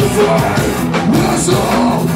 still dying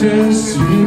Francis.